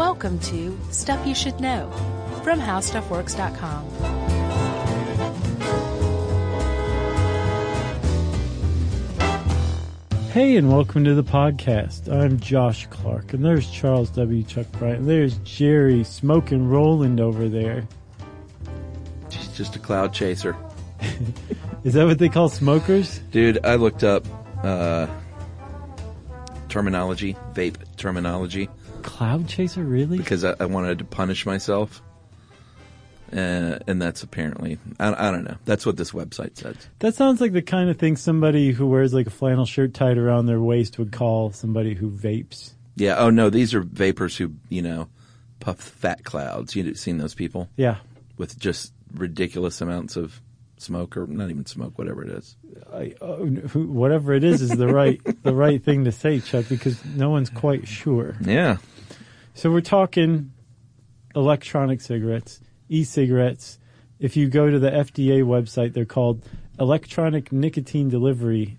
Welcome to Stuff You Should Know from HowStuffWorks.com. Hey, and welcome to the podcast. I'm Josh Clark, and there's Charles W. Chuck Bryant. And there's Jerry Smoking Rowland over there. She's just a cloud chaser. Is that what they call smokers? Dude, I looked up uh, terminology, vape terminology, Cloud chaser, really? because I, I wanted to punish myself. Uh, and that's apparently, I, I don't know. That's what this website says. That sounds like the kind of thing somebody who wears like a flannel shirt tied around their waist would call somebody who vapes. Yeah, oh no, these are vapors who, you know, puff fat clouds. You've seen those people Yeah. with just ridiculous amounts of smoke or not even smoke, whatever it is. I, who, whatever it is is the right the right thing to say, Chuck, because no one's quite sure. Yeah. So we're talking electronic cigarettes, e-cigarettes. If you go to the FDA website, they're called electronic nicotine delivery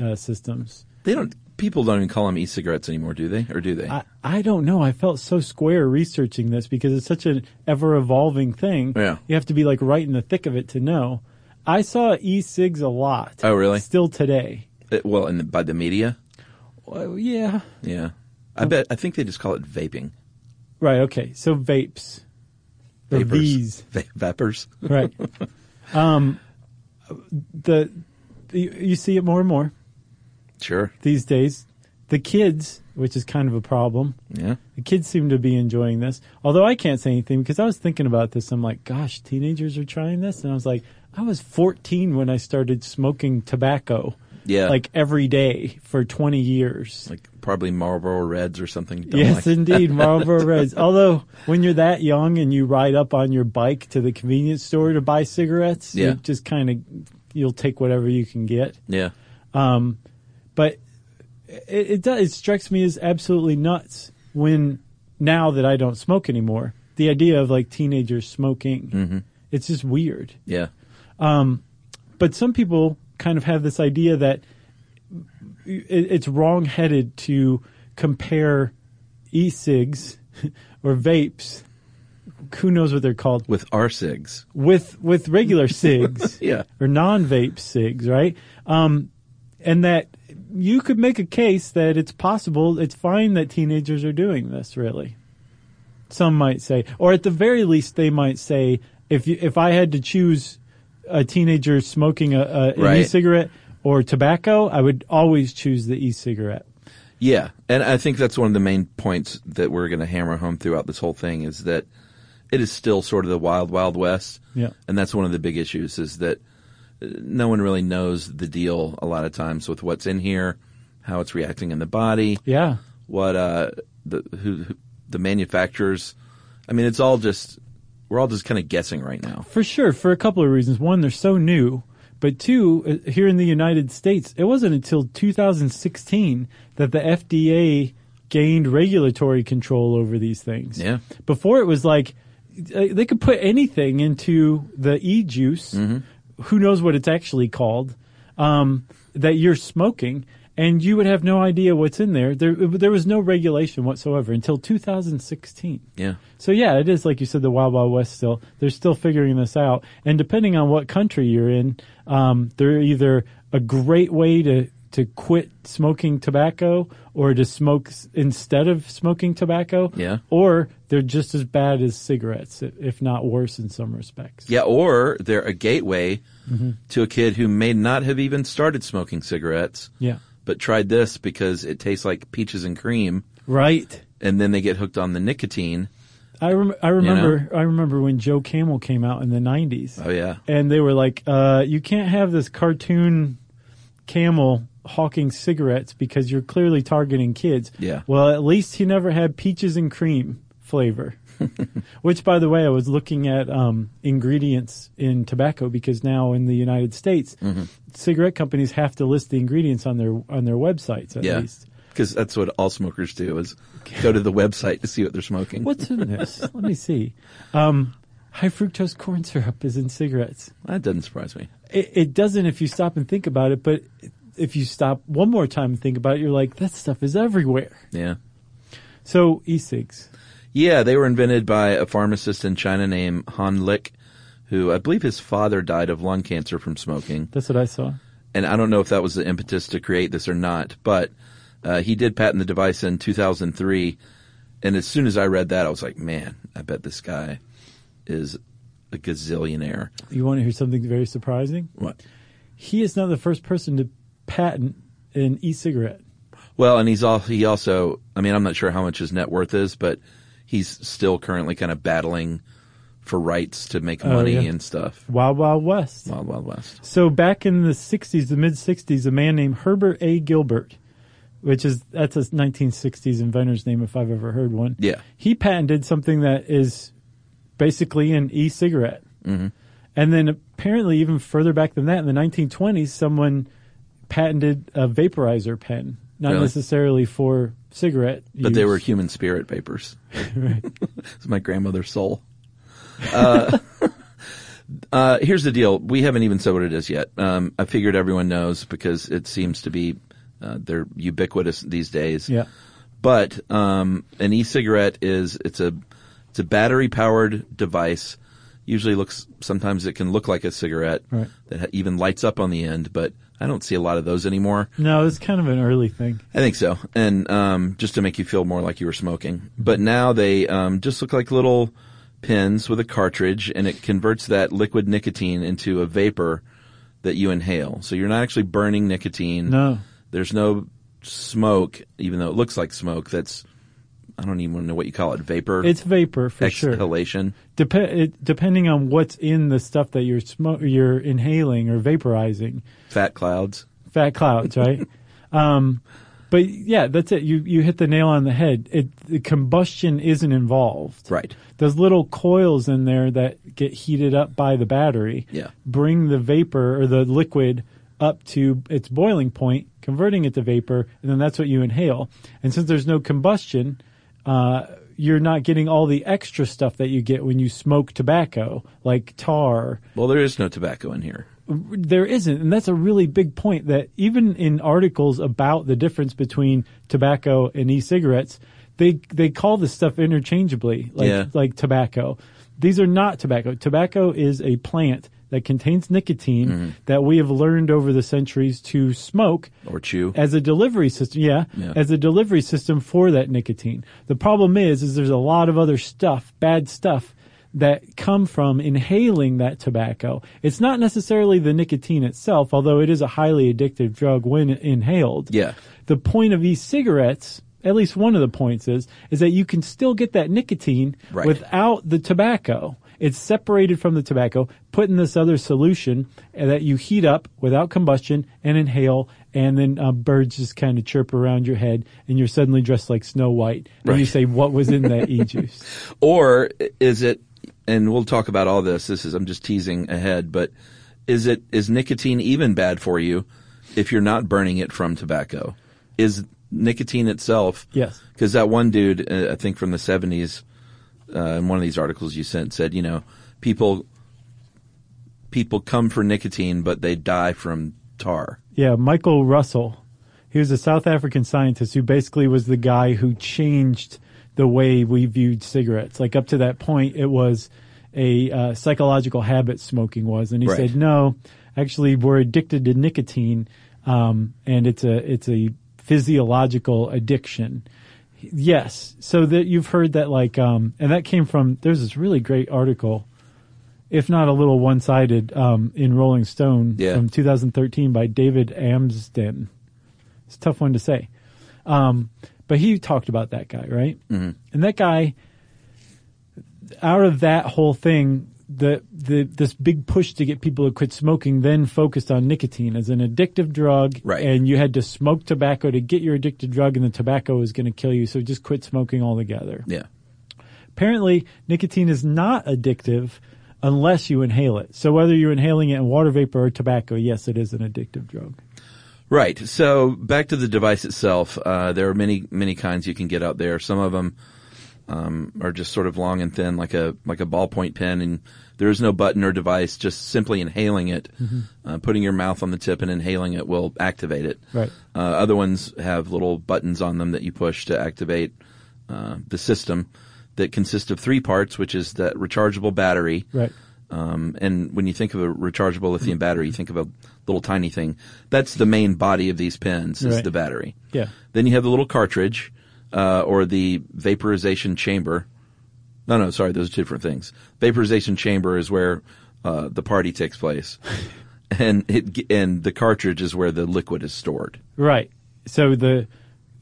uh, systems. They don't, people don't even call them e-cigarettes anymore, do they? Or do they? I, I don't know. I felt so square researching this because it's such an ever evolving thing. Yeah. You have to be like right in the thick of it to know. I saw e-cigs a lot. Oh, really? Still today. Uh, well, in the, by the media? Well, yeah. Yeah. I bet, I think they just call it vaping. Right. Okay. So vapes. Or Vapors. V's. Va- vapors. Right. um, the, the you see it more and more Sure. these days. The kids, which is kind of a problem. Yeah. The kids seem to be enjoying this. Although I can't say anything because I was thinking about this. I'm like, gosh, teenagers are trying this, and I was like, I was 14 when I started smoking tobacco, Yeah. like every day for 20 years. like probably Marlboro Reds or something. Don't Yes, like- indeed, Marlboro Reds. Although when you're that young and you ride up on your bike to the convenience store to buy cigarettes, Yeah. you just kind of you'll take whatever you can get. Yeah. Um, But it, it does. It strikes me as absolutely nuts when now that I don't smoke anymore. The idea of like teenagers smoking, Mm-hmm. it's just weird. Yeah. Um, But some people kind of have this idea that it's wrong-headed to compare e-cigs or vapes. Who knows what they're called With our cigs. with with regular cigs Yeah. or non-vape cigs, right? Um, and that you could make a case that it's possible, it's fine that teenagers are doing this. Really, some might say, or at the very least, they might say, if you, if I had to choose a teenager smoking a, a an Right. e-cigarette or tobacco, I would always choose the e-cigarette. Yeah. And I think that's one of the main points that we're going to hammer home throughout this whole thing is that it is still sort of the wild, wild west. Yeah. And that's one of the big issues is that uh, no one really knows the deal a lot of times with what's in here, how it's reacting in the body. Yeah, what uh the who, who the manufacturers I mean it's all just we're all just kind of guessing right now. For sure, for a couple of reasons. One, they're so new. But two, uh, here in the United States, it wasn't until 2016 that the FDA gained regulatory control over these things. Yeah. Before it was like uh, they could put anything into the e juice. Who knows what it's actually called? Um, that you're smoking, and you would have no idea what's in there. There, there was no regulation whatsoever until 2016. Yeah. So yeah, it is like you said, the Wild Wild West. Still, they're still figuring this out, and depending on what country you're in, um, they're either a great way to to quit smoking tobacco or to smoke instead of smoking tobacco. Yeah. Or they're just as bad as cigarettes, if not worse in some respects. Yeah, or they're a gateway Mm-hmm. to a kid who may not have even started smoking cigarettes, Yeah. But tried this because it tastes like peaches and cream, Right. and then they get hooked on the nicotine. I rem- I remember I remember when Joe Camel came out in the '90s. Oh yeah. and they were like, uh, "You can't have this cartoon camel hawking cigarettes because you're clearly targeting kids." Yeah. Well, at least he never had peaches and cream flavor. Which, by the way, I was looking at um, ingredients in tobacco because now in the United States, Mm-hmm. cigarette companies have to list the ingredients on their on their websites at Yeah. least. Because that's what all smokers do is go to the website to see what they're smoking. What's in this? Let me see. Um, high fructose corn syrup is in cigarettes. That doesn't surprise me. It, it doesn't if you stop and think about it, but if you stop one more time and think about it, you're like, that stuff is everywhere. Yeah. So e-cigs. Yeah, they were invented by a pharmacist in China named Hon Lik, who I believe his father died of lung cancer from smoking. That's what I saw. And I don't know if that was the impetus to create this or not, but uh, he did patent the device in 2003. And as soon as I read that, I was like, man, I bet this guy is a gazillionaire. You want to hear something very surprising? What? He is not the first person to patent an e-cigarette. Well, and he's all, he also, I mean, I'm not sure how much his net worth is, but he's still currently kind of battling for rights to make money Oh, yeah. and stuff. Wild Wild West. Wild Wild West. So back in the 60s, the mid 60s, a man named Herbert A. Gilbert, which is that's a 1960s inventor's name if I've ever heard one. Yeah. He patented something that is basically an e-cigarette. Mm-hmm. And then apparently even further back than that in the 1920s someone patented a vaporizer pen, not Really? necessarily for cigarette But they were human spirit vapors. Right. It's my grandmother's soul. Uh, uh, here's the deal. We haven't even said what it is yet. Um, I figured everyone knows because it seems to be, uh, they're ubiquitous these days. Yeah. But, um, an e-cigarette is, it's a, it's a battery powered device. Usually looks, sometimes it can look like a cigarette Right. that even lights up on the end, but I don't see a lot of those anymore. No, it's kind of an early thing. I think so, and um, just to make you feel more like you were smoking. But now they um, just look like little pins with a cartridge, and it converts that liquid nicotine into a vapor that you inhale. So you're not actually burning nicotine. No. There's no smoke, even though it looks like smoke. That's I don't even know what you call it. Vapor. It's vapor for sure. exhalation. Dep- it, depending on what's in the stuff that you're smo- you're inhaling or vaporizing, Fat clouds. fat clouds, right? um, but yeah, that's it. You you hit the nail on the head. It the combustion isn't involved. Right. Those little coils in there that get heated up by the battery Yeah. bring the vapor or the liquid up to its boiling point, converting it to vapor, and then that's what you inhale. And since there's no combustion, uh, you're not getting all the extra stuff that you get when you smoke tobacco, like tar. Well, there is no tobacco in here. There isn't, and that's a really big point. That even in articles about the difference between tobacco and e-cigarettes, they they call this stuff interchangeably, like Yeah. like tobacco. These are not tobacco. Tobacco is a plant that contains nicotine Mm-hmm. that we have learned over the centuries to smoke Or chew. as a delivery system. Yeah, Yeah. as a delivery system for that nicotine. The problem is, is there's a lot of other stuff, bad stuff that come from inhaling that tobacco. It's not necessarily the nicotine itself, although it is a highly addictive drug when inhaled. Yeah. The point of e-cigarettes, at least one of the points is, is that you can still get that nicotine Right. without the tobacco. It's separated from the tobacco, put in this other solution uh, that you heat up without combustion and inhale, and then uh, birds just kind of chirp around your head, and you're suddenly dressed like Snow White. And you say, "What was in that e-juice?" Or is it, and we'll talk about all this, this is, I'm just teasing ahead, but is it, is nicotine even bad for you if you're not burning it from tobacco? Is nicotine itself? Yes. Cause that one dude, uh, I think from the seventies, uh, in one of these articles you sent said, you know, people, people come for nicotine, but they die from tar. Yeah, Michael Russell. He was a South African scientist who basically was the guy who changed the way we viewed cigarettes. Like up to that point, it was a uh, psychological habit smoking was, and he Right. said, no, actually, we're addicted to nicotine, um, and it's a it's a physiological addiction. Yes, so that you've heard that like, um, and that came from. There's this really great article if not a little one-sided, um, in Rolling Stone Yeah. from 2013 by David Amsden. It's a tough one to say. Um, but he talked about that guy, right? Mm-hmm. And that guy, out of that whole thing, the, the, this big push to get people to quit smoking then focused on nicotine as an addictive drug. Right. And you had to smoke tobacco to get your addictive drug and the tobacco was going to kill you. So just quit smoking altogether Yeah. apparently nicotine is not addictive unless you inhale it. So whether you're inhaling it in water vapor or tobacco, yes, it is an addictive drug. Right. So back to the device itself. Uh, there are many, many kinds you can get out there. Some of them um, are just sort of long and thin, like a like a ballpoint pen, and there is no button or device. Just simply inhaling it, uh, putting your mouth on the tip and inhaling it will activate it. Right. Uh, other ones have little buttons on them that you push to activate uh, the system. that consists of three parts, which is that rechargeable battery. Right. Um, and when you think of a rechargeable lithium battery, you think of a little tiny thing. That's the main body of these pens is Right. the battery. Yeah. Then you have the little cartridge, uh, or the vaporization chamber. No, no, sorry, those are two different things. Vaporization chamber is where uh, the party takes place, and it and the cartridge is where the liquid is stored. Right. So the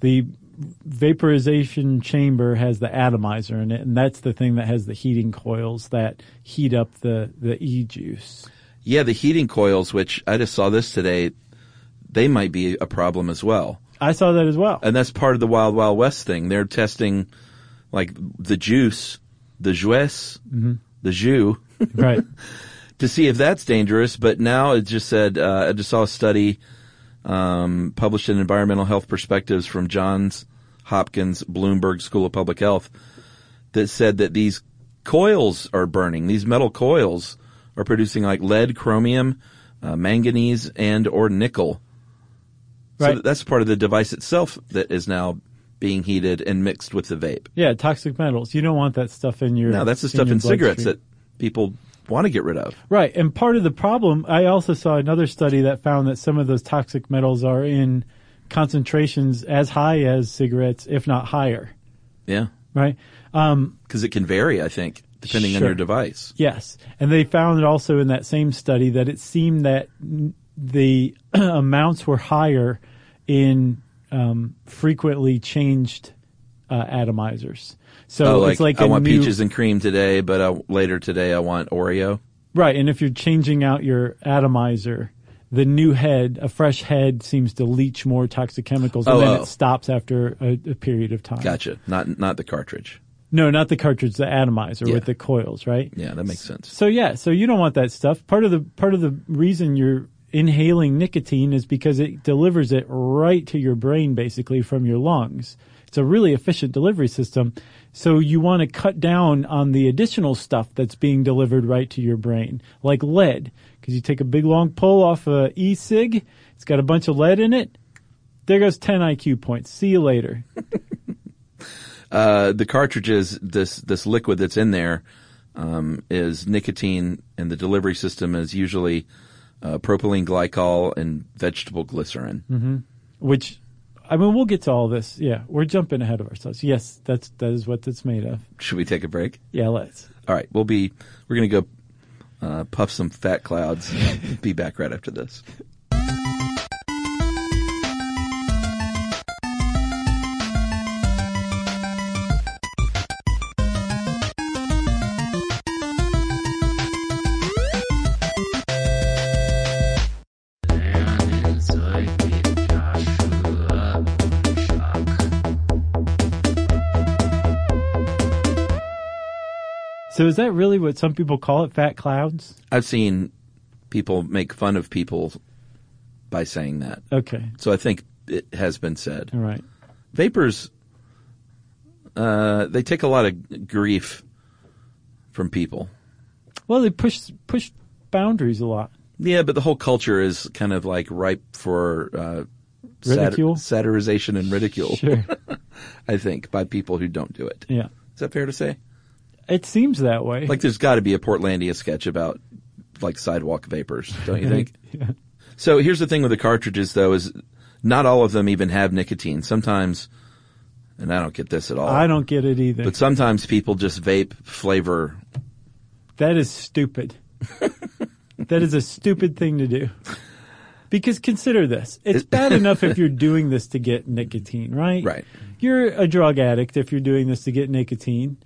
the vaporization chamber has the atomizer in it, and that's the thing that has the heating coils that heat up the the e juice. Yeah, the heating coils, which I just saw this today, they might be a problem as well. I saw that as well. And that's part of the Wild Wild West thing. They're testing like the juice, the juice, the jus, right. to see if that's dangerous. But now it just said, uh, I just saw a study um, published in Environmental Health Perspectives from Johns Hopkins Bloomberg School of Public Health that said that these coils are burning. These metal coils are producing like lead, chromium, uh, manganese, and or nickel. So that's part of the device itself that is now being heated and mixed with the vape. Yeah, toxic metals. You don't want that stuff in your. Now that's the stuff in cigarettes bloodstream. that people want to get rid of. Right, and part of the problem, I also saw another study that found that some of those toxic metals are in concentrations as high as cigarettes, if not higher. Yeah. Right. Um, because it can vary, I think, depending on your device. Yes, and they found also in that same study that it seemed that the amounts were higher in um, frequently changed uh, atomizers. So oh, like, it's like I want new, peaches and cream today, but uh, later today I want Oreo. right. And if you're changing out your atomizer, the new head, a fresh head, seems to leach more toxic chemicals, and Oh, then oh. it stops after a, a period of time. Gotcha. Not not the cartridge. No, not the cartridge, the atomizer Yeah. with the coils, right? Yeah, that makes sense. So yeah, so you don't want that stuff. Part of the part of the reason you're inhaling nicotine is because it delivers it right to your brain basically from your lungs. It's a really efficient delivery system. So you want to cut down on the additional stuff that's being delivered right to your brain, like lead, because you take a big long pull off a e-cig, it's got a bunch of lead in it. There goes 10 IQ points. See you later. Uh, the cartridges, this this liquid that's in there, um, is nicotine, and the delivery system is usually uh, propylene glycol and vegetable glycerin. Which, I mean, we'll get to all this. Yeah, we're jumping ahead of ourselves. Yes, that's that is what it's made of. Should we take a break? Yeah, let's. All right, we'll be we're gonna go uh, puff some fat clouds. be back right after this. So is that really what some people call it? Fat clouds? I've seen people make fun of people by saying that, Okay, so I think it has been said. all right. Vapors, uh, they take a lot of grief from people. Well, they push push boundaries a lot. Yeah, but the whole culture is kind of like ripe for uh, sat- Ridicule? satirization, and ridicule. Sure. I think by people who don't do it. yeah, Is that fair to say? It seems that way. Like, there's got to be a Portlandia sketch about like sidewalk vapors, don't you think? yeah. So here's the thing with the cartridges, though, is not all of them even have nicotine. Sometimes, and I don't get this at all. I don't get it either. But sometimes people just vape flavor. That is stupid. that is a stupid thing to do. Because consider this. It's bad enough if you're doing this to get nicotine, right? Right. You're a drug addict if you're doing this to get nicotine.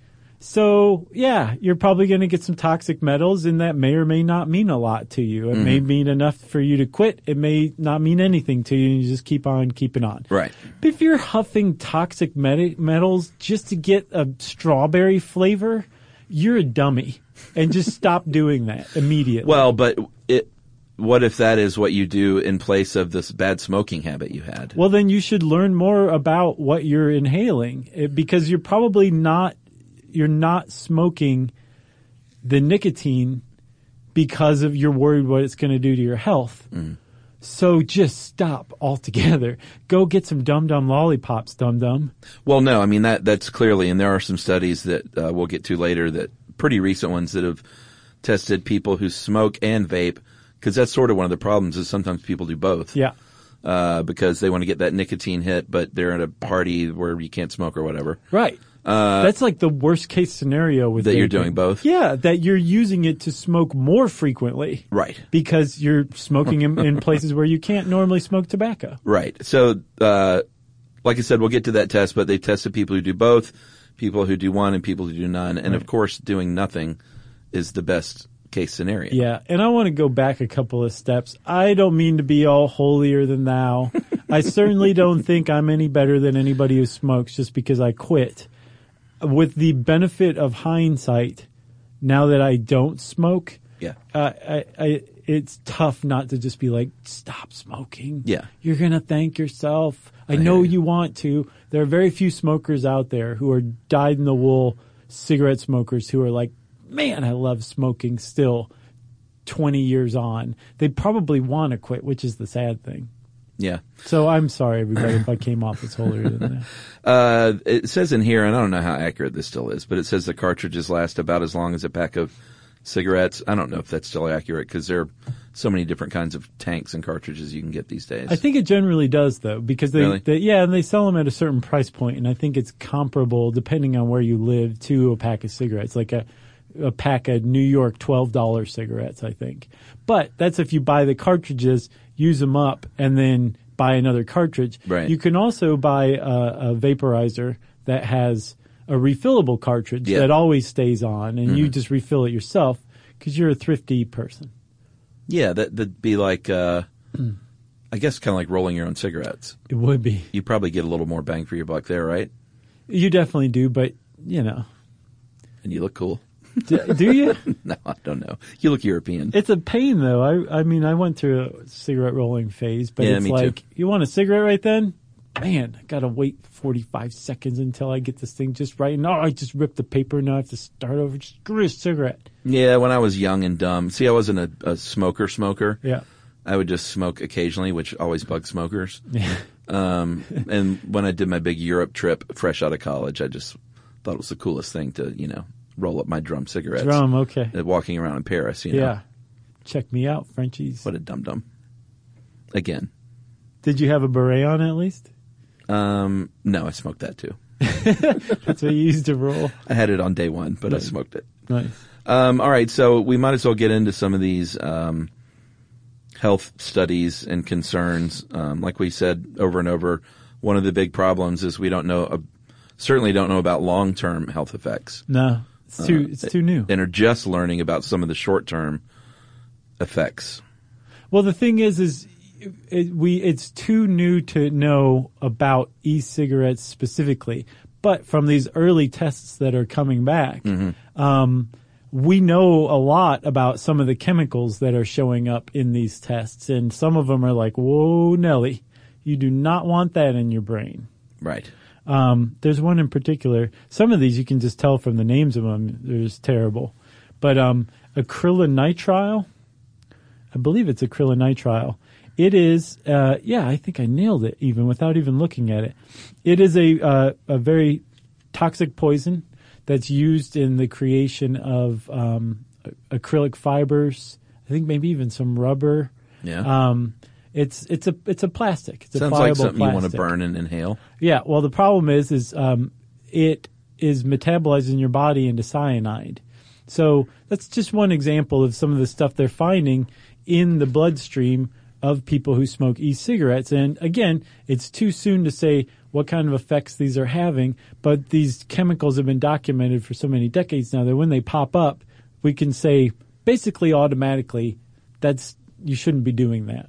So, yeah, you're probably going to get some toxic metals and that may or may not mean a lot to you. It may mean enough for you to quit. It may not mean anything to you and you just keep on keeping on. Right. But if you're huffing toxic met- metals just to get a strawberry flavor, you're a dummy. And just stop doing that immediately. Well, but it. What if that is what you do in place of this bad smoking habit you had? well, then you should learn more about what you're inhaling eh, because you're probably not you're not smoking the nicotine because of you're worried what it's going to do to your health. So just stop altogether. Go get some dum dum lollipops, dum dum. Well, no, I mean that that's clearly, and there are some studies that uh, we'll get to later that pretty recent ones that have tested people who smoke and vape because that's sort of one of the problems is sometimes people do both. Yeah. Uh, because they want to get that nicotine hit, but they're at a party where you can't smoke or whatever. Right. That's like the worst case scenario with Uh, That you're doing both? Yeah, that you're using it to smoke more frequently. Right. Because you're smoking in, in places where you can't normally smoke tobacco. Right. So, uh, like I said, we'll get to that test, but they've tested people who do both, people who do one, and people who do none. And of course, doing nothing is the best case scenario. Yeah, and I want to go back a couple of steps. I don't mean to be all holier than thou. I certainly don't think I'm any better than anybody who smokes just because I quit. With the benefit of hindsight, now that I don't smoke, Yeah. uh, I, I, it's tough not to just be like, stop smoking. Yeah. You're going to thank yourself. I, hear know you. you want to. There are very few smokers out there who are dyed in the wool cigarette smokers who are like, man, I love smoking still 20 years on. They probably want to quit, which is the sad thing. Yeah. So I'm sorry, everybody, if I came off as holier than that. Uh, it says in here, and I don't know how accurate this still is, but it says the cartridges last about as long as a pack of cigarettes. I don't know if that's still accurate because there are so many different kinds of tanks and cartridges you can get these days. I think it generally does though, because they, Really? they yeah, and they sell them at a certain price point, and I think it's comparable depending on where you live to a pack of cigarettes, like a a pack of New York twelve dollar cigarettes, I think. But that's if you buy the cartridges, use them up, and then buy another cartridge. Right. You can also buy a, a vaporizer that has a refillable cartridge Yeah. that always stays on, and you just refill it yourself because you're a thrifty person. yeah, that, that'd be like, uh, I guess kind of like rolling your own cigarettes. It would be. You probably get a little more bang for your buck there, right? You definitely do, but you know, And you look cool. Do, do you? No, I don't know. You look European. It's a pain though. I I mean, I went through a cigarette rolling phase, but Yeah, it's me too. like you want a cigarette right then. Man, I gotta wait forty five seconds until I get this thing just right. And oh, I just ripped the paper. Now I have to start over. Just screw a cigarette. Yeah, when I was young and dumb. See, I wasn't a, a smoker smoker. Yeah, I would just smoke occasionally, which always bugs smokers. yeah. Um, and when I did my big Europe trip fresh out of college, I just thought it was the coolest thing to, you know, roll up my drum cigarettes. Drum, okay. Walking around in Paris, you know. Yeah, check me out, Frenchies. What a dum dum. Again. Did you have a beret on at least? Um, no, I smoked that too. That's what you used to roll. I had it on day one, but I smoked it. Nice. Um, all right, so we might as well get into some of these um, health studies and concerns. Um, like we said over and over, one of the big problems is we don't know, uh, certainly don't know about long term health effects, No, it's too it's too new. and are just learning about some of the short term effects. Well, the thing is, is it, we it's too new to know about e-cigarettes specifically. But from these early tests that are coming back, um, we know a lot about some of the chemicals that are showing up in these tests, and some of them are like, "Whoa, Nelly, you do not want that in your brain." Right. Um, there's one in particular. Some of these you can just tell from the names of them. They're just terrible. But um, acrylonitrile, I believe it's acrylonitrile. It is, uh, yeah, I think I nailed it even without even looking at it. It is a uh, a very toxic poison that's used in the creation of um, acrylic fibers. I think maybe even some rubber. Yeah. Um, it's it's a it's a plastic. It's a Sounds like pliable something you want to burn and inhale. Yeah, well, the problem is, is um, it is metabolized in your body into cyanide. So that's just one example of some of the stuff they're finding in the bloodstream of people who smoke e-cigarettes. And again, it's too soon to say what kind of effects these are having, but these chemicals have been documented for so many decades now that when they pop up, we can say basically automatically that's you shouldn't be doing that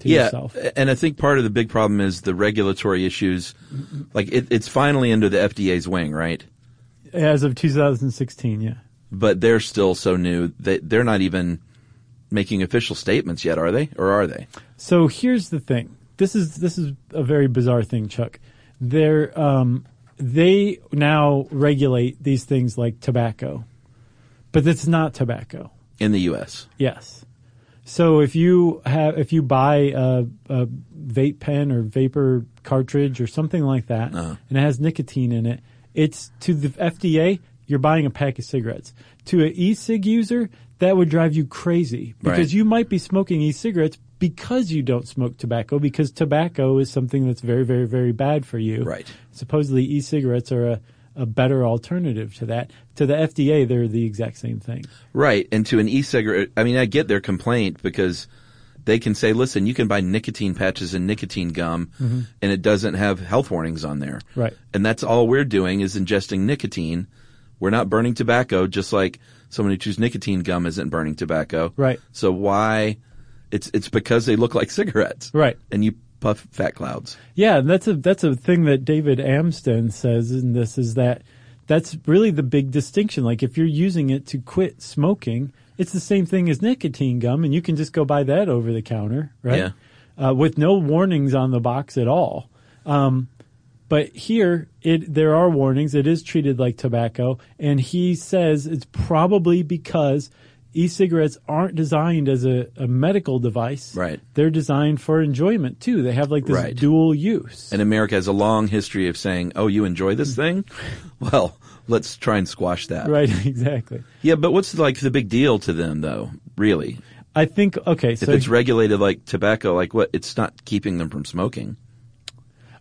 to yeah, yourself. and I think part of the big problem is the regulatory issues. Like it, it's finally under the FDA's wing, right? As of 2016, yeah. But they're still so new that they're not even making official statements yet, are they? Or are they? So here's the thing. This is this is a very bizarre thing, Chuck. They're um, they now regulate these things like tobacco, but it's not tobacco. In the U.S. Yes. So if you have, if you buy a, a vape pen or vapor cartridge or something like that, Uh-huh. and it has nicotine in it, it's to the FDA. You're buying a pack of cigarettes. To an e-cig user, that would drive you crazy because Right. you might be smoking e-cigarettes because you don't smoke tobacco because tobacco is something that's very, very, very bad for you. Right. Supposedly e-cigarettes are a, a better alternative to that. To the FDA, they're the exact same thing. Right. And to an e-cigarette, I mean, I get their complaint because they can say, listen, you can buy nicotine patches and nicotine gum and it doesn't have health warnings on there. Mm-hmm. Right. And that's all we're doing is ingesting nicotine. We're not burning tobacco, just like someone who chews nicotine gum isn't burning tobacco. Right. So why? It's, it's because they look like cigarettes. Right. And you puff fat clouds. Yeah, and that's a that's a thing that David Amsden says in this is that that's really the big distinction. Like if you're using it to quit smoking, it's the same thing as nicotine gum, and you can just go buy that over the counter, right? Uh, with no warnings on the box at all. Um, but here, it there are warnings. It is treated like tobacco, and he says it's probably because e-cigarettes aren't designed as a, a medical device. Right. They're designed for enjoyment too. They have like this Right. dual use. And America has a long history of saying, oh, you enjoy this mm. thing? Well, let's try and squash that. right, exactly. Yeah, but what's like the big deal to them though? Really? I think okay, so If it's regulated like tobacco, like what? It's not keeping them from smoking.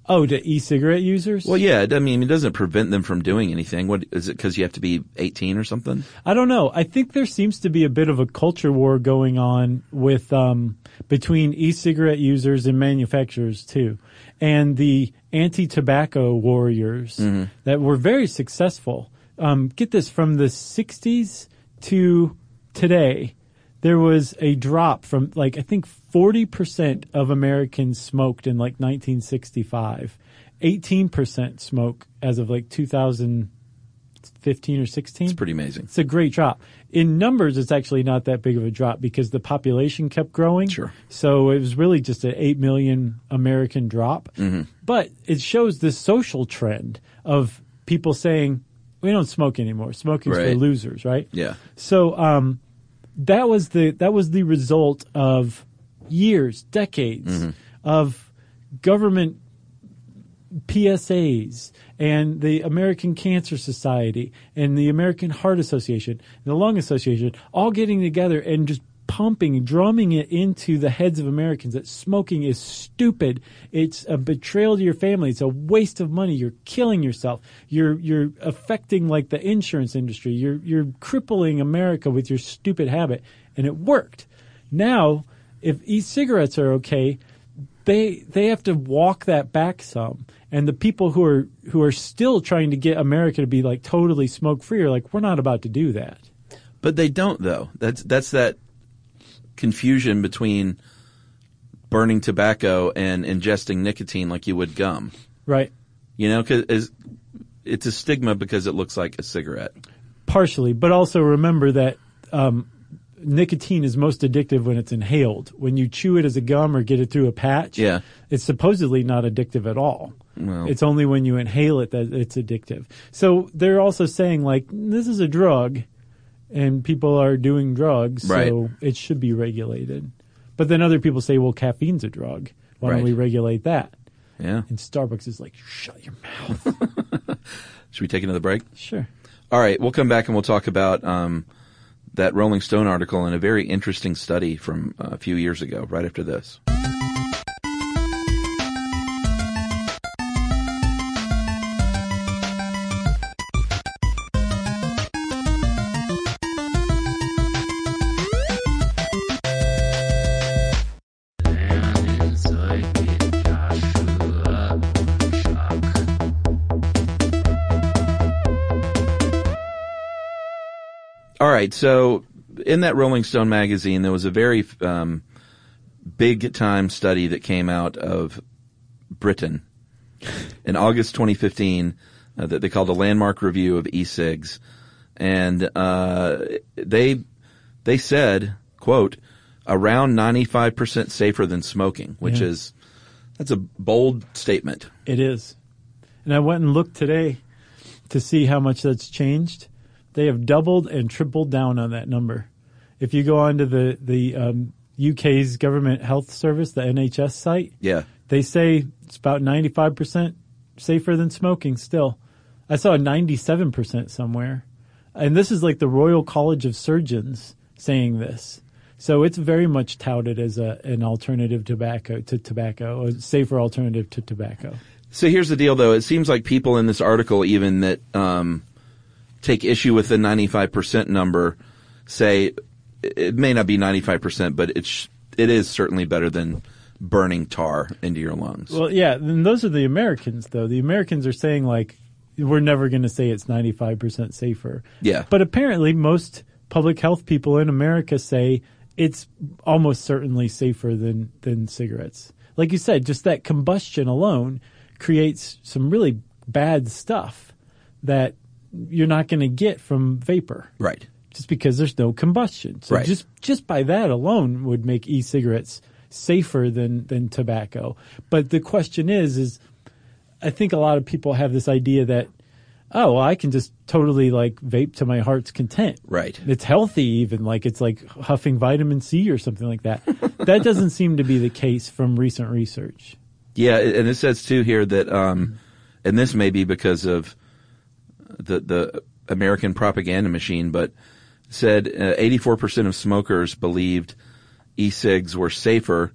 Oh, to e-cigarette users. Well, yeah, I mean, it doesn't prevent them from doing anything. What is it? Because you have to be 18 or something? I don't know. I think there seems to be a bit of a culture war going on with um, between e-cigarette users and manufacturers too, and the anti-tobacco warriors that were very successful. Um, get this from the '60s to today. There was a drop from like I think 40% of Americans smoked in like 1965. 18% smoke as of like 2015 or 16. It's pretty amazing. It's a great drop. In numbers, it's actually not that big of a drop because the population kept growing. Sure. So it was really just an 8 million American drop. Mm-hmm. But it shows this social trend of people saying, we don't smoke anymore. Smoking's for losers, right? Yeah. So um, that was the that was the result of years, decades Mm-hmm. of government PSAs and the American Cancer Society and the American Heart Association and the Lung Association all getting together and just pumping, drumming it into the heads of Americans that smoking is stupid. It's a betrayal to your family. It's a waste of money. You're killing yourself. You're you're affecting like the insurance industry. You're you're crippling America with your stupid habit. And it worked. Now, if e-cigarettes are okay, they they have to walk that back some. And the people who are who are still trying to get America to be like totally smoke free are like, we're not about to do that. But they don't though. That's that's that confusion between burning tobacco and ingesting nicotine like you would gum. Right. You know, because it's a stigma because it looks like a cigarette. Partially, but also remember that um, nicotine is most addictive when it's inhaled. When you chew it as a gum or get it through a patch, Yeah. it's supposedly not addictive at all. Well. It's only when you inhale it that it's addictive. So they're also saying like this is a drug, and people are doing drugs, Right. so it should be regulated. But then other people say, well, caffeine's a drug. Why don't Right. we regulate that? Yeah. And Starbucks is like, shut your mouth. Should we take another break? sure. All right, we'll come back and we'll talk about um, that Rolling Stone article and a very interesting study from uh, a few years ago. Right after this. Right, so in that Rolling Stone magazine, there was a very um, big time study that came out of Britain in August 2015 uh, that they called a landmark review of e-cigs, and uh, they they said, "quote around 95 percent safer than smoking," which Yeah. is that's a bold statement. It is. And I went and looked today to see how much that's changed. They have doubled and tripled down on that number. If you go onto the the um, UK's government health service, the NHS site, Yeah. they say it's about 95% safer than smoking still. I saw a 97% somewhere. And this is like the Royal College of Surgeons saying this. So it's very much touted as a, an alternative tobacco to tobacco, a safer alternative to tobacco. So here's the deal, though. It seems like people in this article, even that um, take issue with the 95% number, say it may not be 95%, but it's it is certainly better than burning tar into your lungs. Well, yeah, and those are the Americans, though. The Americans are saying, like, we're never going to say it's 95% safer. Yeah. But apparently, most public health people in America say it's almost certainly safer than, than cigarettes. Like you said, just that combustion alone creates some really bad stuff that you're not going to get from vapor right. just because there's no combustion. So Right. just just by that alone would make e-cigarettes safer than than tobacco. But the question is is I think a lot of people have this idea that oh, well, I can just totally like vape to my heart's content. Right. It's healthy even like it's like huffing vitamin C or something like that. that doesn't seem to be the case from recent research. Yeah, and it says too here that, um, and this may be because of the the American propaganda machine, but said uh, 84% of smokers believed e-cigs were safer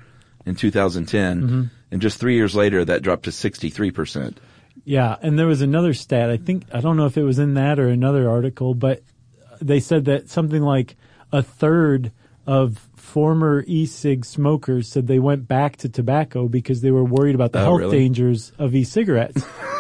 in 2010, and just three years later, that dropped to 63%. Yeah, and there was another stat. I think I don't know if it was in that or another article, but they said that something like a third of former e-cig smokers said they went back to tobacco because they were worried about the Oh, health really? dangers of e-cigarettes.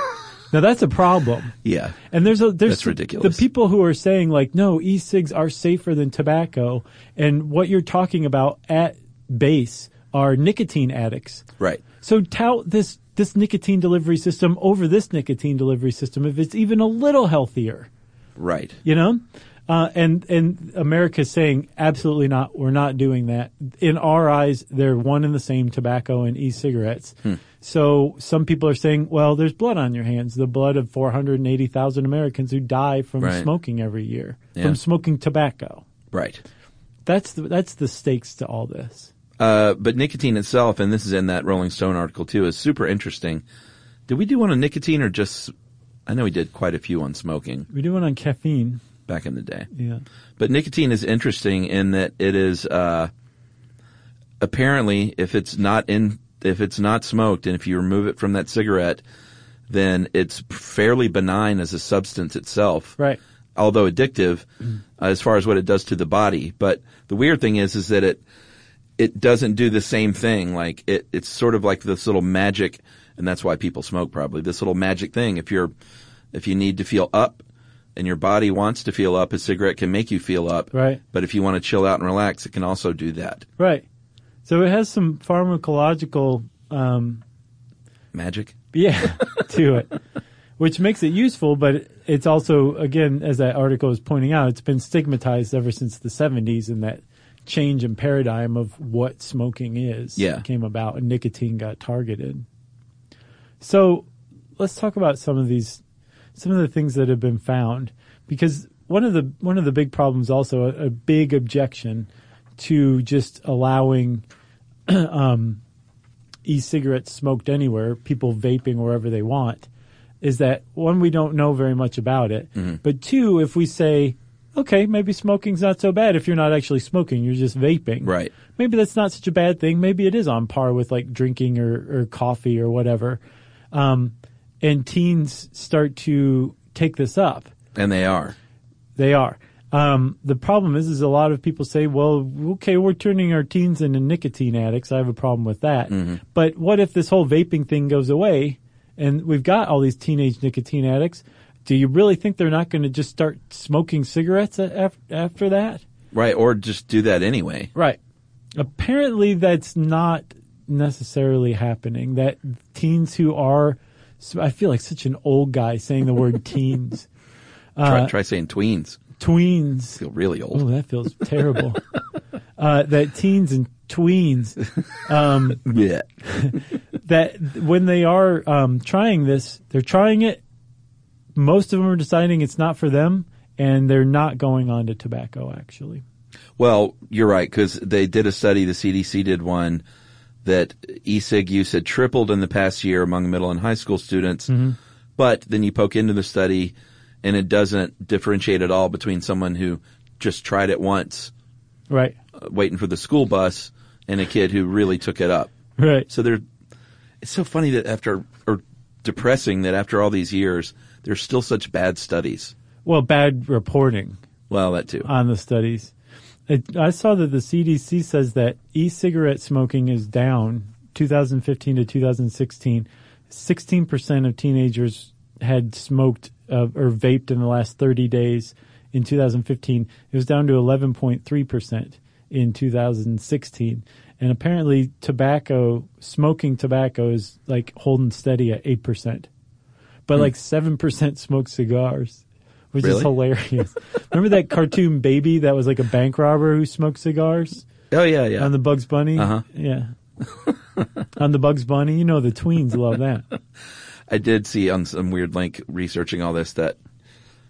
now that's a problem. Yeah. And there's a there's That's ridiculous. The people who are saying like, no, e-cigs are safer than tobacco, and what you're talking about at base are nicotine addicts. Right. So tout this this nicotine delivery system over this nicotine delivery system if it's even a little healthier, Right. you know? Uh, and and America's saying absolutely not. We're not doing that. In our eyes, they're one and the same: tobacco and e-cigarettes. Hmm. So some people are saying, "Well, there's blood on your hands. The blood of 480,000 Americans who die from Right. smoking every year Yeah. from smoking tobacco." Right. That's the, that's the stakes to all this. Uh, but nicotine itself, and this is in that Rolling Stone article too, is super interesting. Did we do one on nicotine or just? I know we did quite a few on smoking We do one on caffeine. Back in the day. Yeah. But nicotine is interesting in that it is uh, apparently if it's not in if it's not smoked and if you remove it from that cigarette, then it's fairly benign as a substance itself. Right. Although addictive uh, as far as what it does to the body. But the weird thing is is that it it doesn't do the same thing. Like it it's sort of like this little magic and that's why people smoke probably. This little magic thing. If you're if you need to feel up and your body wants to feel up, a cigarette can make you feel up. Right. But if you want to chill out and relax, it can also do that. Right. So it has some pharmacological, um, Magic. yeah, to it, which makes it useful, but it's also, again, as that article is pointing out, it's been stigmatized ever since the 70s and that change in paradigm of what smoking is Yeah. came about and nicotine got targeted. So let's talk about some of these, some of the things that have been found, because one of the one of the big problems, also a, a big objection to just allowing um, e-cigarettes smoked anywhere, people vaping wherever they want, is that one we don't know very much about it, but two, if we say, okay, maybe smoking's not so bad if you're not actually smoking, you're just vaping, Right. maybe that's not such a bad thing. Maybe it is on par with like drinking or, or coffee or whatever. Um, and teens start to take this up. And they are. They are. Um, the problem is, is a lot of people say, well, okay, we're turning our teens into nicotine addicts. I have a problem with that. But what if this whole vaping thing goes away and we've got all these teenage nicotine addicts? Do you really think they're not going to just start smoking cigarettes af- after that? Right. Or just do that anyway. Right. Apparently, that's not necessarily happening. That teens who are, I feel like such an old guy saying the word teens. Try, try saying tweens. Tweens. I Feel really old. Oh, that feels terrible. uh, that teens and tweens, Yeah. that when they are um, trying this, they're trying it. Most of them are deciding it's not for them, and they're not going on to tobacco. Actually, Well, you're right because they did a study. The CDC did one that e-cig use had tripled in the past year among middle and high school students. But then you poke into the study, and it doesn't differentiate at all between someone who just tried it once, Right. uh, waiting for the school bus, and a kid who really took it up. Right. So they're. It's so funny that after or depressing that after all these years, there's still such bad studies. Well, bad reporting Well, that too. on the studies. It, I saw that the CDC says that e-cigarette smoking is down 2015 to 2016. 16% of teenagers had smoked uh, or vaped in the last 30 days in 2015. It was down to 11.3% in 2016. And apparently tobacco, smoking tobacco is like holding steady at 8%. But like 7% smoke cigars, which is Really? hilarious. Remember that cartoon baby that was like a bank robber who smoked cigars oh yeah, yeah. on the Bugs Bunny? Uh-huh. Yeah. on the Bugs Bunny, you know the tweens love that. I did see on some weird link researching all this that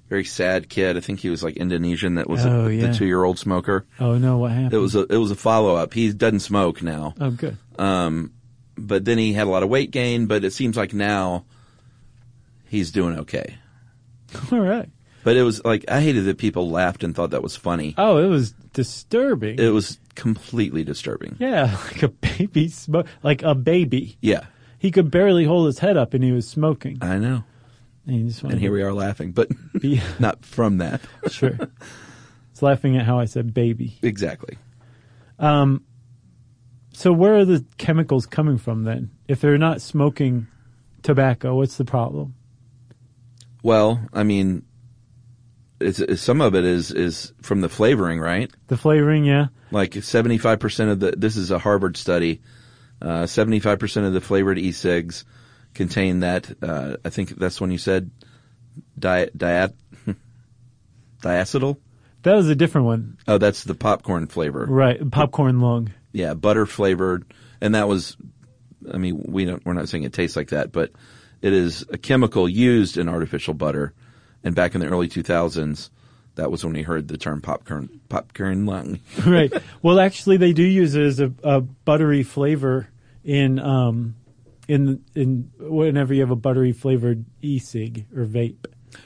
very sad kid. I think he was like Indonesian. That was Oh, a, yeah. the two year old smoker. Oh no, what happened? It was a it was a follow up. He doesn't smoke now, oh good. but then he had a lot of weight gain. But it seems like now he's doing okay. All right. But it was like I hated that people laughed and thought that was funny. Oh, it was disturbing. It was completely disturbing. yeah, like a baby smoke, like a baby. Yeah, He could barely hold his head up, and he was smoking. I know. And, he just And here we are laughing, but be not from that. sure. It's laughing at how I said baby. exactly. Um, So where are the chemicals coming from then? If they're not smoking tobacco, what's the problem? Well, I mean, it's, it's, some of it is is from the flavoring, right? The flavoring, yeah. Like 75% of the, this is a Harvard study, uh, 75% of the flavored e-cigs contain that, uh, I think that's when you said di, diat, diacetyl? That was a different one. Oh, that's the popcorn flavor. Right. Popcorn lung. Yeah, butter flavored. And that was, I mean, we don't, we're not saying it tastes like that, but it is a chemical used in artificial butter. And back in the early 2000s, that was when we heard the term popcorn, popcorn lung. right. Well, actually, they do use it as a, a buttery flavor in um, in in whenever you have a buttery flavored e-cig or vape.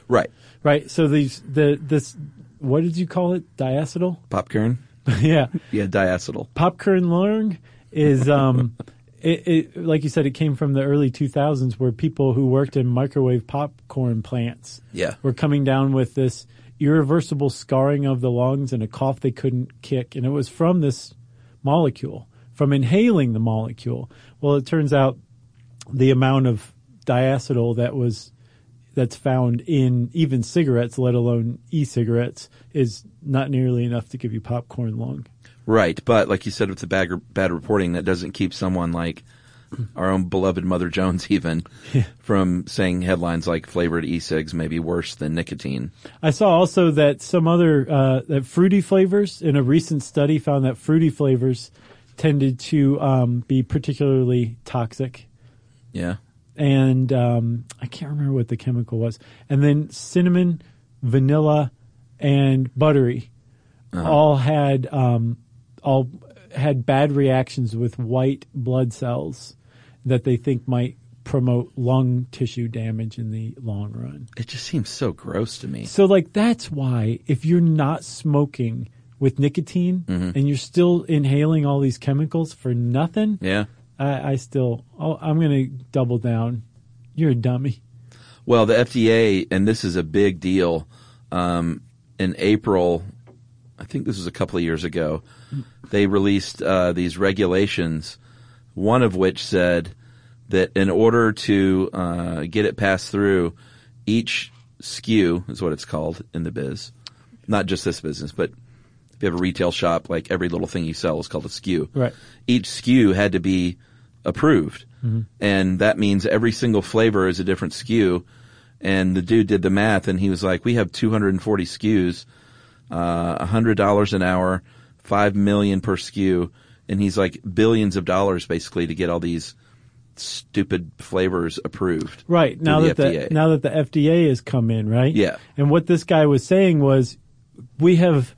right. Right. So these the this what did you call it? Diacetyl. Popcorn? yeah. Yeah, diacetyl. Popcorn lung is um. It, it, like you said, it came from the early 2000s where people who worked in microwave popcorn plants Yeah. were coming down with this irreversible scarring of the lungs and a cough they couldn't kick. And it was from this molecule, from inhaling the molecule. Well, it turns out the amount of diacetyl that was that's found in even cigarettes, let alone e-cigarettes, is not nearly enough to give you popcorn lung. Right. But like you said, with the bad, bad reporting, that doesn't keep someone like our own beloved Mother Jones even from saying headlines like flavored e-cigs may be worse than nicotine. I saw also that some other uh, that fruity flavors in a recent study found that fruity flavors tended to um, be particularly toxic, Yeah. and um, I can't remember what the chemical was. And then cinnamon, vanilla, and buttery all had um, all had bad reactions with white blood cells that they think might promote lung tissue damage in the long run. It just seems so gross to me. So like that's why if you're not smoking with nicotine and you're still inhaling all these chemicals for nothing, Yeah. I, I still oh, I'm gonna double down. You're a dummy. Well, the FDA, and this is a big deal, um, in April, I think this was a couple of years ago, they released uh, these regulations, one of which said that in order to uh, get it passed through, each SKU is what it's called in the biz, not just this business, but if you have a retail shop, like every little thing you sell is called a SKU. Right. Each SKU had to be approved. And that means every single flavor is a different SKU. And the dude did the math and he was like, we have 240 SKUs, uh, $100 an hour, 5 million per SKU, And he's like billions of dollars basically to get all these stupid flavors approved. Right. Now that the the FDA. now that the FDA has come in, right? Yeah. And what this guy was saying was we have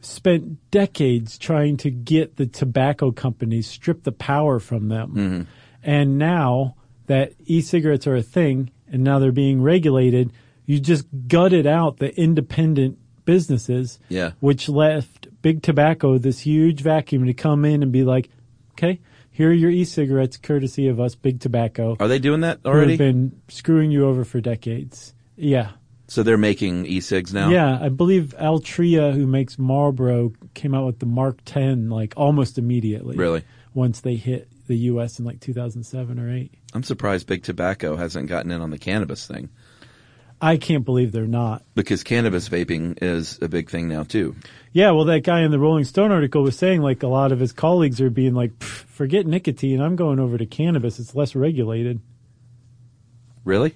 spent decades trying to get the tobacco companies strip the power from them. Mm-hmm. And now that e-cigarettes are a thing and now they're being regulated, you just gutted out the independent businesses, Yeah. which left big tobacco this huge vacuum to come in and be like, okay, here are your e-cigarettes courtesy of us, big tobacco, Are they doing that already? who already? have been screwing you over for decades. Yeah. so they're making e-cigs now. Yeah, I believe Altria, who makes Marlboro, came out with the MarkTen like almost immediately. Really? Once they hit the U.S. in like 2007 or 8. I'm surprised Big Tobacco hasn't gotten in on the cannabis thing I can't believe they're not. because cannabis vaping is a big thing now too. Yeah, well, that guy in the Rolling Stone article was saying like a lot of his colleagues are being like, forget nicotine, I'm going over to cannabis. It's less regulated. Really?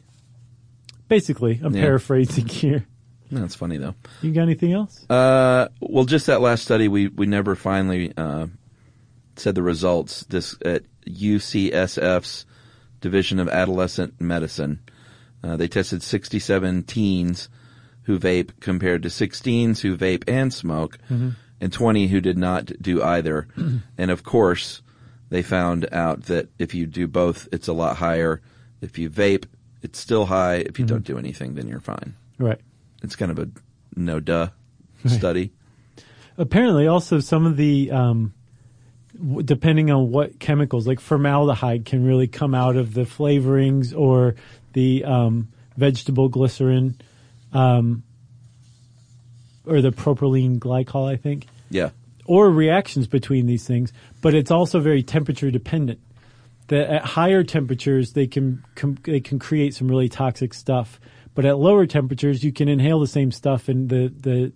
Basically, I'm Yeah. paraphrasing here. That's funny though. You got anything else? Uh, well, just that last study, we we never finally uh, said the results. This at UCSF's Division of Adolescent Medicine, uh, they tested 67 teens who vape compared to 16s who vape and smoke, and 20 who did not do either. and of course, they found out that if you do both, it's a lot higher. If you vape, it's still high. If you don't do anything, then you're fine. Right. It's kind of a no duh study. apparently also some of the um, w- depending on what chemicals like formaldehyde can really come out of the flavorings or the um, vegetable glycerin um, or the propylene glycol i think. Yeah. or reactions between these things but it's also very temperature dependent. That at higher temperatures they can com- they can create some really toxic stuff but at lower temperatures you can inhale the same stuff and the the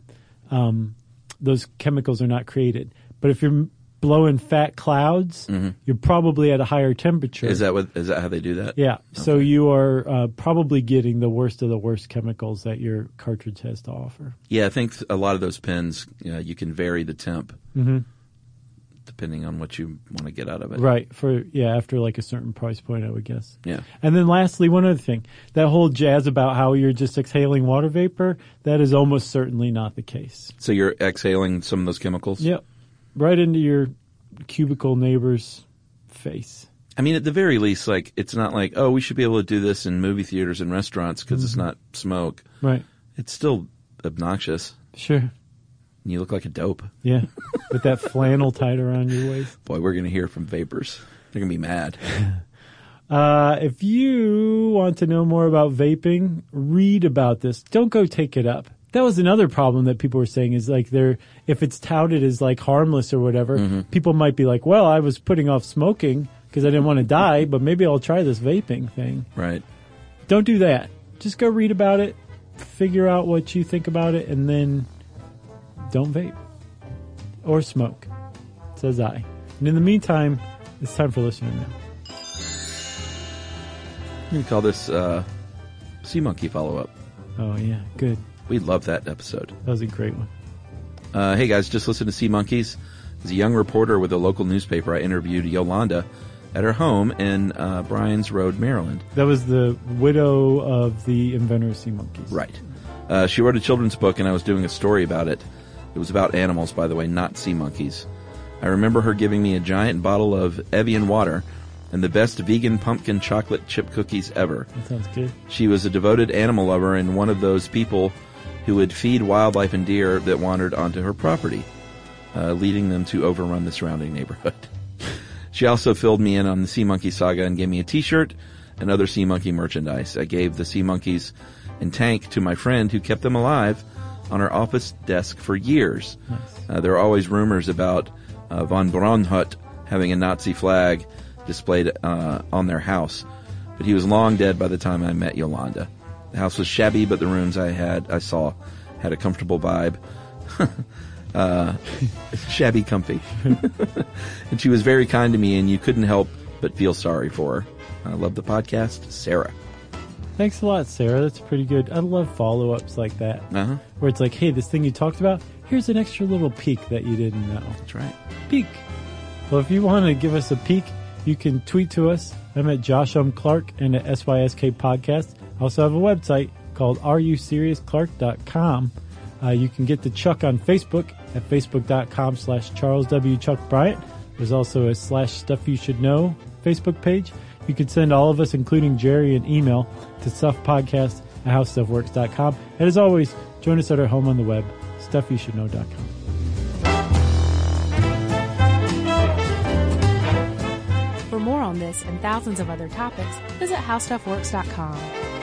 um, those chemicals are not created. But if you're blowing fat clouds you're probably at a higher temperature Mm-hmm. Is that what? Is that how they do that? yeah so you are uh, probably getting the worst of the worst chemicals that your cartridge has to offer Yeah, I think a lot of those pens, you, know, you can vary the temp depending on what you want to get out of it. right for yeah after like a certain price point i would guess Yeah. And then lastly, one other thing. That whole jazz about how you're just exhaling water vapor, that is almost certainly not the case. So you're exhaling some of those chemicals. Yep. Right into your cubicle neighbor's face. I mean, at the very least, like it's not like oh, we should be able to do this in movie theaters and restaurants because it's not smoke. Right. It's still obnoxious. Sure. You look like a dope. Yeah. With that flannel tied around your waist. Boy, we're gonna hear from vapors. They're gonna be mad. Uh, if you want to know more about vaping, read about this. Don't go take it up. That was another problem that people were saying is like they're, if it's touted as like harmless or whatever, people might be like, well, I was putting off smoking because I didn't want to die, but maybe I'll try this vaping thing. Right. Don't do that. Just go read about it, figure out what you think about it, and then don't vape or smoke, says I. And in the meantime, it's time for listener mail. I'm gonna call this uh, Sea Monkey follow up. Oh yeah, good. We love that episode. That was a great one. Uh, hey guys, just listen to Sea Monkeys. As a young reporter with a local newspaper, I interviewed Yolanda at her home in uh, Bryans Road, Maryland. That was the widow of the inventor of sea monkeys. Right. Uh, she wrote a children's book, and I was doing a story about it. It was about animals, by the way, not sea monkeys. I remember her giving me a giant bottle of Evian water and the best vegan pumpkin chocolate chip cookies ever. That sounds good. She was a devoted animal lover and one of those people who would feed wildlife and deer that wandered onto her property, uh, leading them to overrun the surrounding neighborhood. she also filled me in on the Sea Monkey saga and gave me a T-shirt and other Sea Monkey merchandise. I gave the Sea Monkeys and Tank to my friend who kept them alive on her office desk for years. Uh, there are always rumors about uh, von Braunhut having a Nazi flag displayed uh, on their house, but he was long dead by the time I met Yolanda. House was shabby, but the rooms I had I saw had a comfortable vibe. uh, shabby comfy. and she was very kind to me, and you couldn't help but feel sorry for her. I love the podcast, Sarah. Thanks a lot, Sarah. That's pretty good. I love follow ups like that, Uh huh. where it's like, hey, this thing you talked about, here's an extra little peek that you didn't know. That's right. Peek. Well, if you want to give us a peek, you can tweet to us. I'm at Josh M. Clark and at SYSK Podcast. I also have a website called areyouseriousclark.com Uh, you can get to Chuck on Facebook at facebook.com slash Charles W. Chuck Bryant. There's also a slash stuff you should know Facebook page. You can send all of us, including Jerry, an email to stuffpodcast at howstuffworks.com. And as always, join us at our home on the web, stuffyoushouldknow.com. For more on this and thousands of other topics, visit howstuffworks.com.